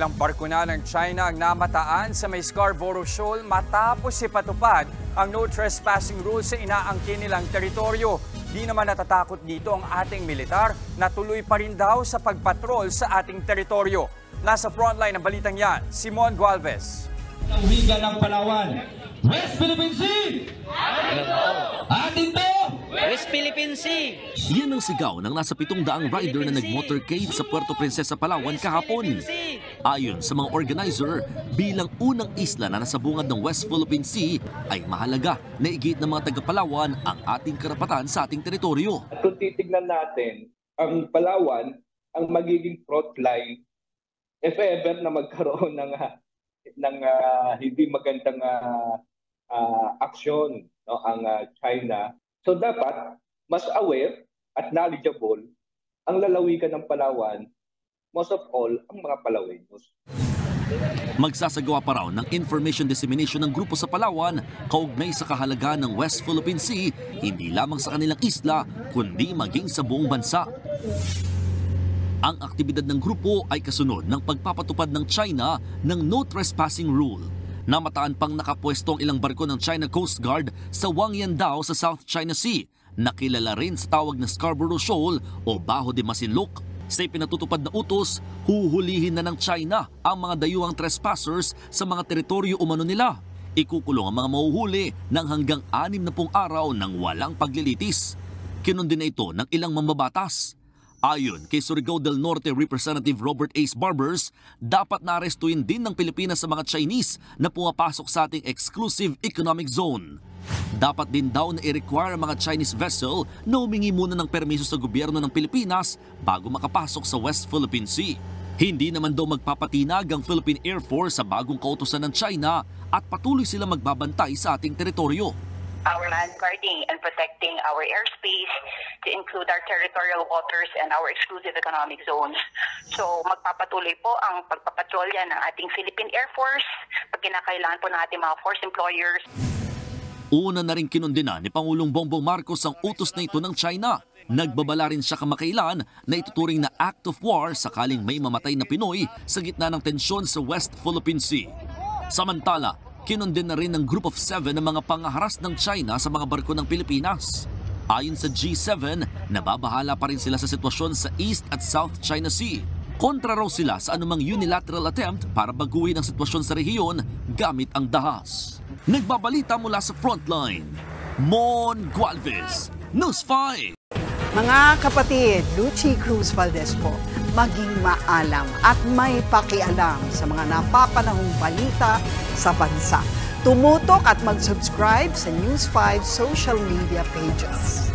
Ilang barko na ng China ang namataan sa may Scarborough Shoal matapos ipatupad ang no trespassing rule sa inaangkin nilang teritoryo. Di naman natatakot dito ang ating militar na tuloy pa rin daw sa pagpatrol sa ating teritoryo. Nasa frontline ng balitang yan, Simon Gualvez. Uwigan ng Palawan. West Philippine Sea! Atin to! West Philippine Sea. Yan ang sigaw ng nasa pitong daang rider na nag-motorcade sa Puerto Princesa, Palawan kahapon. Ayon sa mga organizer, bilang unang isla na nasa bungad ng West Philippine Sea, ay mahalaga na igit ng mga taga-Palawan ang ating karapatan sa ating teritoryo. Kung titignan natin, ang Palawan ang magiging front line if ever na magkaroon ng ah, ng ah, hindi magandang ah, ah, aksyon no ang ah, China. So dapat mas aware at knowledgeable ang lalawigan ng Palawan, most of all ang mga Palaweños. Magsasagawa pa raw ng information dissemination ng grupo sa Palawan kaugnay sa kahalagaan ng West Philippine Sea, hindi lamang sa kanilang isla, kundi maging sa buong bansa. Ang aktibidad ng grupo ay kasunod ng pagpapatupad ng China ng no trespassing rule. Namataan pang nakapwesto ang ilang barko ng China Coast Guard sa Wangyandao sa South China Sea, nakilala rin sa tawag na Scarborough Shoal o Baho de Masinloc. Sa ipinatutupad na utos, huhulihin na ng China ang mga dayuhang trespassers sa mga teritoryo umano nila. Ikukulong ang mga mahuhuli ng hanggang anim na pong araw ng walang paglilitis. Kinundin na ito ng ilang mambabatas. Ayon kay Surigao del Norte Representative Robert Ace Barbers, dapat naarestuin din ng Pilipinas sa mga Chinese na pumapasok sa ating exclusive economic zone. Dapat din daw na i-require ang mga Chinese vessel na humingi muna ng permiso sa gobyerno ng Pilipinas bago makapasok sa West Philippine Sea. Hindi naman daw magpapatinag ang Philippine Air Force sa bagong kautosan ng China at patuloy sila magbabantay sa ating teritoryo. our land guarding and protecting our airspace to include our territorial waters and our exclusive economic zones. So magpapatuloy po ang pagpapatrolya ng ating Philippine Air Force pag kinakailangan po ng ating mga force employers. Una na rin kinundina ni Pangulong Bongbong Marcos ang utos na ito ng China. Nagbabala rin siya kamakailan na ituturing na act of war sakaling may mamatay na Pinoy sa gitna ng tensyon sa West Philippine Sea. Samantala, kinundin na rin ng Group of Seven ang mga pangaharas ng China sa mga barko ng Pilipinas. Ayon sa G7, nababahala pa rin sila sa sitwasyon sa East at South China Sea. Kontra raw sila sa anumang unilateral attempt para baguhin ang sitwasyon sa rehiyon gamit ang dahas. Nagbabalita mula sa frontline, Mon Gualvez, News 5. Mga kapatid, Lucy Cruz Valdez po, maging maalam at may pakialam sa mga napapanahong balita sa bansa. Tumutok at mag-subscribe sa News 5 social media pages.